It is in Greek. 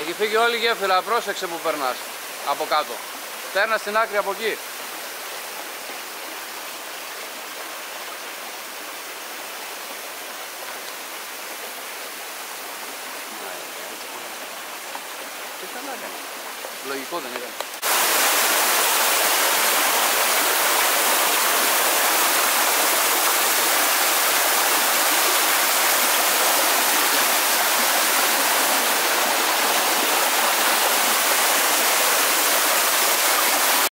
Έχει φύγει όλη η γέφυρα, πρόσεξε που περνάς. Από κάτω. Τέρνα στην άκρη από εκεί. Ναι, ναι, Τι καλά έκανε. Λογικό δεν είναι.